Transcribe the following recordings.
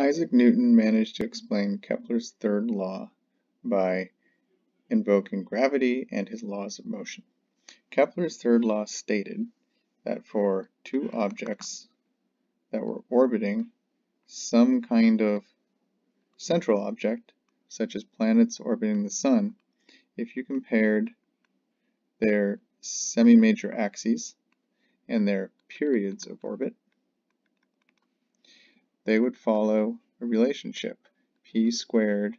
Isaac Newton managed to explain Kepler's third law by invoking gravity and his laws of motion. Kepler's third law stated that for two objects that were orbiting some kind of central object, such as planets orbiting the sun, if you compared their semi-major axes and their periods of orbit, they would follow a relationship. p squared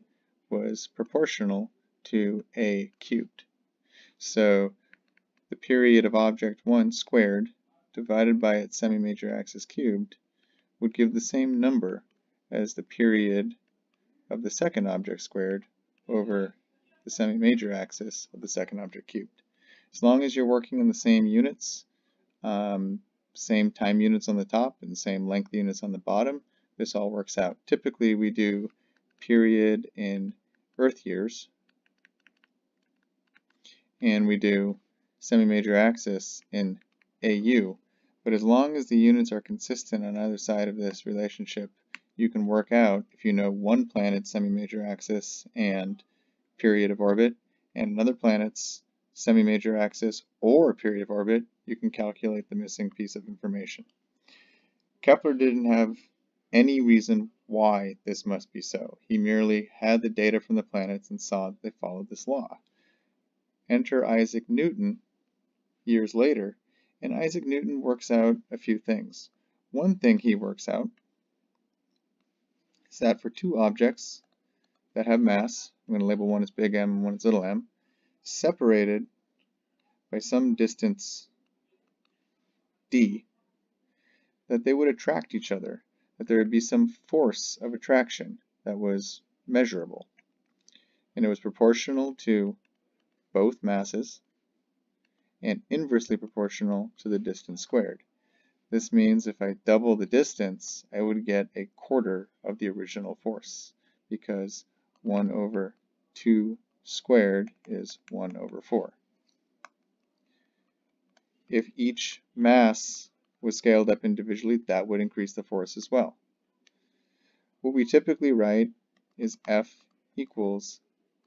was proportional to a cubed. So the period of object 1 squared divided by its semi-major axis cubed would give the same number as the period of the second object squared over the semi-major axis of the second object cubed. As long as you're working in the same units, um, same time units on the top and same length units on the bottom, this all works out. Typically we do period in Earth years, and we do semi-major axis in AU. But as long as the units are consistent on either side of this relationship, you can work out if you know one planet's semi-major axis and period of orbit, and another planet's semi-major axis or period of orbit, you can calculate the missing piece of information. Kepler didn't have any reason why this must be so. He merely had the data from the planets and saw that they followed this law. Enter Isaac Newton years later, and Isaac Newton works out a few things. One thing he works out is that for two objects that have mass, I'm going to label one as big M and one as little m, separated by some distance d, that they would attract each other that there would be some force of attraction that was measurable. And it was proportional to both masses and inversely proportional to the distance squared. This means if I double the distance, I would get a quarter of the original force because 1 over 2 squared is 1 over 4. If each mass was scaled up individually, that would increase the force as well. What we typically write is F equals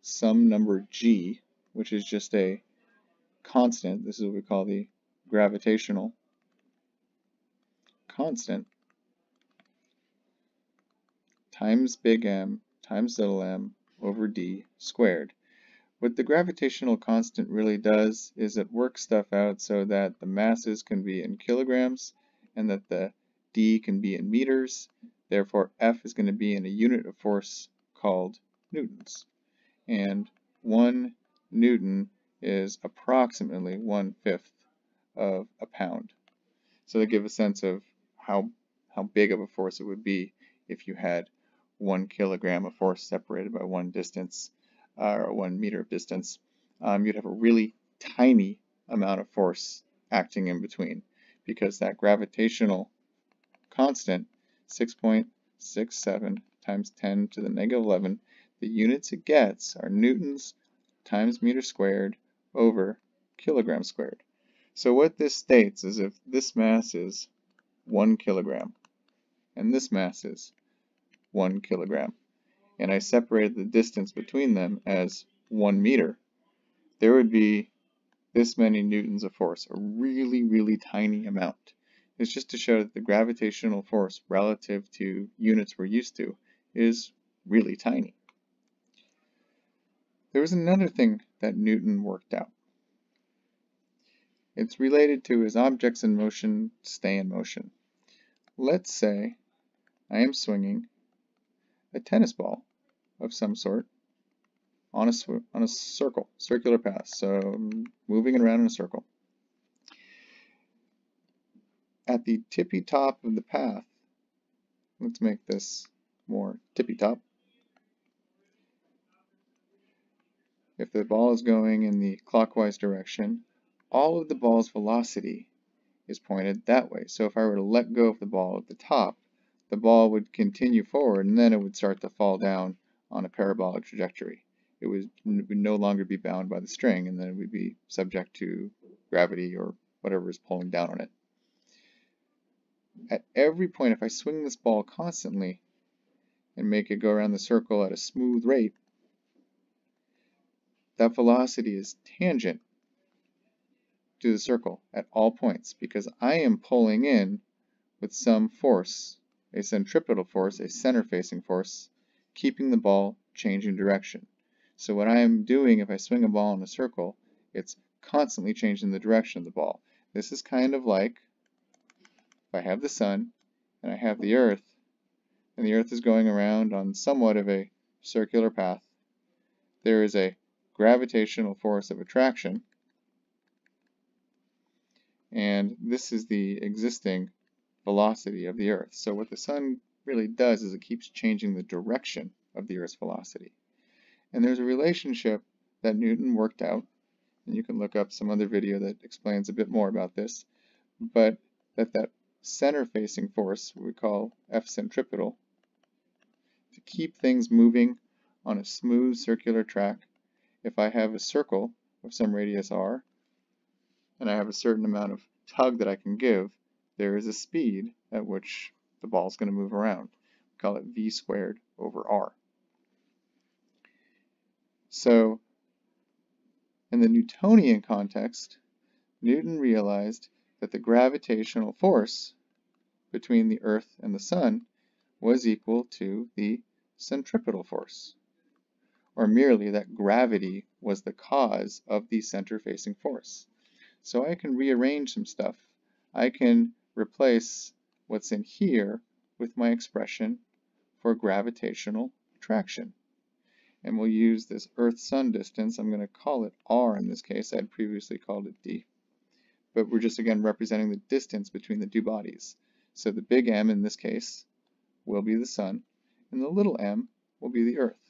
some number g, which is just a constant. This is what we call the gravitational constant times big M times little m over d squared. What the gravitational constant really does is it works stuff out so that the masses can be in kilograms and that the d can be in meters. Therefore, F is going to be in a unit of force called newtons. And 1 newton is approximately one-fifth of a pound. So to give a sense of how, how big of a force it would be if you had one kilogram of force separated by one distance or one meter of distance, um, you'd have a really tiny amount of force acting in between because that gravitational constant, 6.67 times 10 to the negative 11, the units it gets are newtons times meter squared over kilogram squared. So what this states is if this mass is 1 kilogram and this mass is 1 kilogram, and I separated the distance between them as one meter, there would be this many newtons of force, a really, really tiny amount. It's just to show that the gravitational force relative to units we're used to is really tiny. There was another thing that Newton worked out. It's related to his objects in motion stay in motion. Let's say I am swinging a tennis ball of some sort on a, on a circle, circular path. So um, moving it around in a circle. At the tippy top of the path, let's make this more tippy top. If the ball is going in the clockwise direction, all of the ball's velocity is pointed that way. So if I were to let go of the ball at the top, the ball would continue forward and then it would start to fall down on a parabolic trajectory. It would, would no longer be bound by the string and then it would be subject to gravity or whatever is pulling down on it. At every point, if I swing this ball constantly, and make it go around the circle at a smooth rate, that velocity is tangent to the circle at all points because I am pulling in with some force, a centripetal force, a center-facing force, keeping the ball changing direction. So what I am doing if I swing a ball in a circle, it's constantly changing the direction of the ball. This is kind of like if I have the sun and I have the earth, and the earth is going around on somewhat of a circular path, there is a gravitational force of attraction, and this is the existing velocity of the earth. So what the sun really does is it keeps changing the direction of the earth's velocity. And there's a relationship that Newton worked out, and you can look up some other video that explains a bit more about this, but that that center-facing force, we call F centripetal, to keep things moving on a smooth circular track, if I have a circle of some radius r, and I have a certain amount of tug that I can give, there is a speed at which the ball is going to move around. We call it v squared over r. So in the Newtonian context, Newton realized that the gravitational force between the Earth and the Sun was equal to the centripetal force, or merely that gravity was the cause of the center-facing force. So I can rearrange some stuff. I can replace what's in here with my expression for gravitational attraction and we'll use this Earth-Sun distance. I'm going to call it r in this case. I had previously called it d. But we're just again representing the distance between the two bodies. So the big M in this case will be the Sun, and the little m will be the Earth.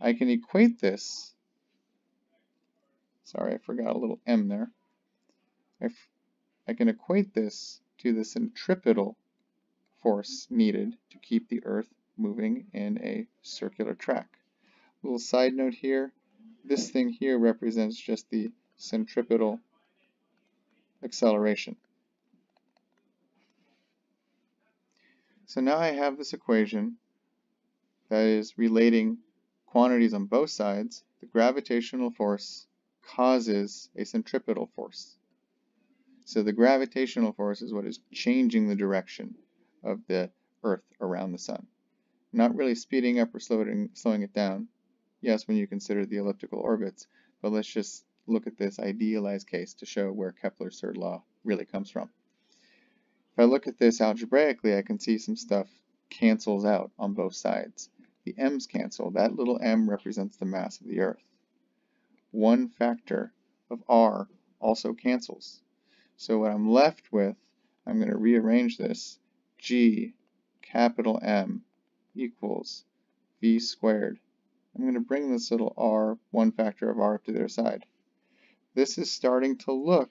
I can equate this, sorry I forgot a little m there, I, I can equate this to the centripetal force needed to keep the Earth moving in a circular track. Little side note here, this thing here represents just the centripetal acceleration. So now I have this equation that is relating quantities on both sides. The gravitational force causes a centripetal force. So the gravitational force is what is changing the direction of the Earth around the Sun not really speeding up or slowing, slowing it down. Yes, when you consider the elliptical orbits, but let's just look at this idealized case to show where Kepler's third law really comes from. If I look at this algebraically, I can see some stuff cancels out on both sides. The m's cancel. That little m represents the mass of the Earth. One factor of r also cancels. So what I'm left with, I'm going to rearrange this, g capital M equals v squared. I'm going to bring this little r, one factor of r, up to the other side. This is starting to look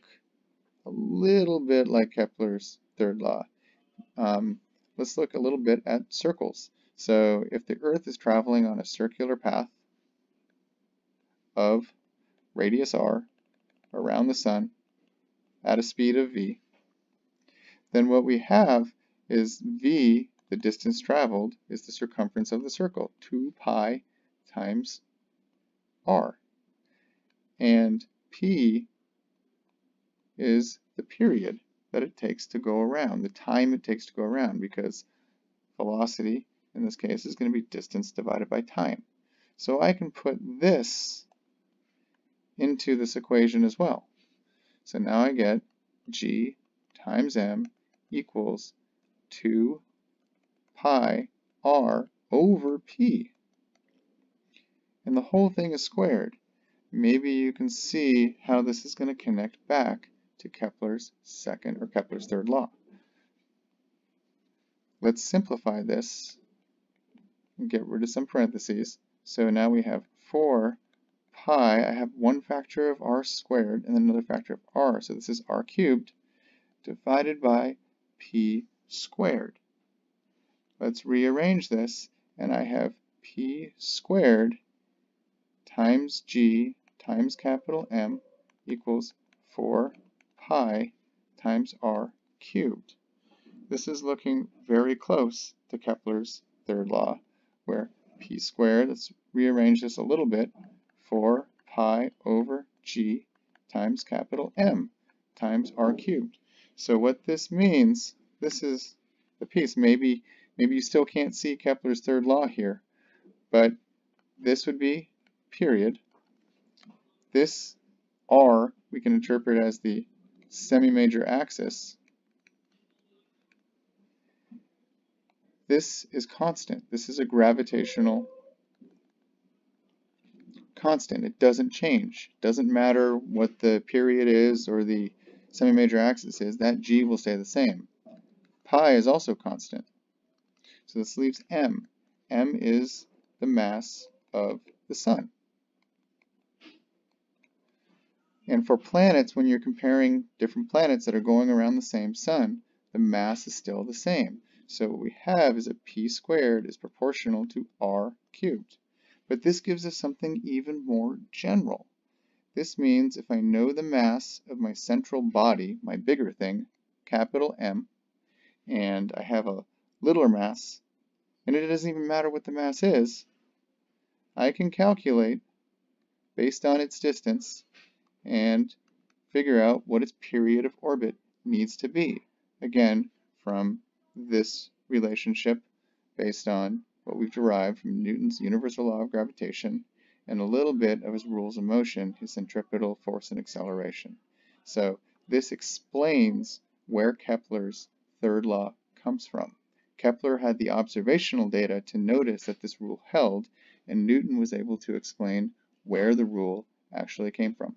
a little bit like Kepler's third law. Um, let's look a little bit at circles. So if the Earth is traveling on a circular path of radius r around the Sun at a speed of v, then what we have is v the distance traveled is the circumference of the circle, 2 pi times r. And p is the period that it takes to go around, the time it takes to go around, because velocity, in this case, is going to be distance divided by time. So I can put this into this equation as well. So now I get g times m equals 2 pi r over p. And the whole thing is squared. Maybe you can see how this is going to connect back to Kepler's second or Kepler's third law. Let's simplify this and get rid of some parentheses. So now we have 4 pi, I have one factor of r squared and then another factor of r, so this is r cubed, divided by p squared. Let's rearrange this, and I have p squared times g times capital M equals 4 pi times r cubed. This is looking very close to Kepler's third law, where p squared, let's rearrange this a little bit, 4 pi over g times capital M times r cubed. So what this means, this is the piece. Maybe, maybe you still can't see Kepler's third law here, but this would be period. This r we can interpret as the semi-major axis. This is constant. This is a gravitational constant. It doesn't change. Doesn't matter what the period is or the semi-major axis is, that g will stay the same. Pi is also constant. So this leaves m. m is the mass of the sun. And for planets, when you're comparing different planets that are going around the same sun, the mass is still the same. So what we have is that p squared is proportional to r cubed. But this gives us something even more general. This means if I know the mass of my central body, my bigger thing, capital M, and I have a littler mass, and it doesn't even matter what the mass is, I can calculate, based on its distance, and figure out what its period of orbit needs to be. Again, from this relationship based on what we've derived from Newton's universal law of gravitation and a little bit of his rules of motion, his centripetal force and acceleration. So this explains where Kepler's third law comes from. Kepler had the observational data to notice that this rule held, and Newton was able to explain where the rule actually came from.